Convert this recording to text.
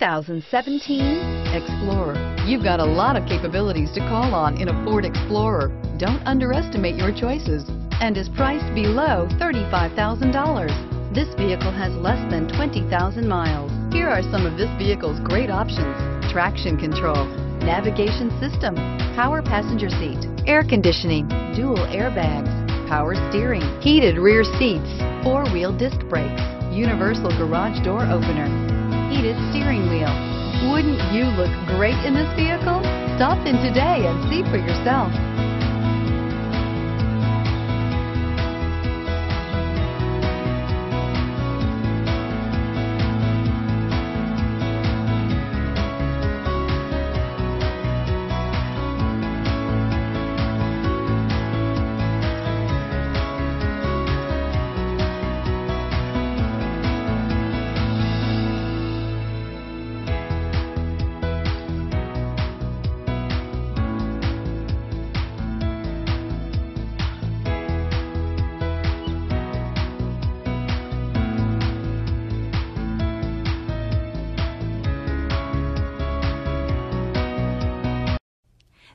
2017 Explorer. You've got a lot of capabilities to call on in a Ford Explorer. Don't underestimate your choices and is priced below $35,000. This vehicle has less than 20,000 miles. Here are some of this vehicle's great options. Traction control, navigation system, power passenger seat, air conditioning, dual airbags, power steering, heated rear seats, four-wheel disc brakes, universal garage door opener, heated steering wheel. Wouldn't you look great in this vehicle? Stop in today and see for yourself.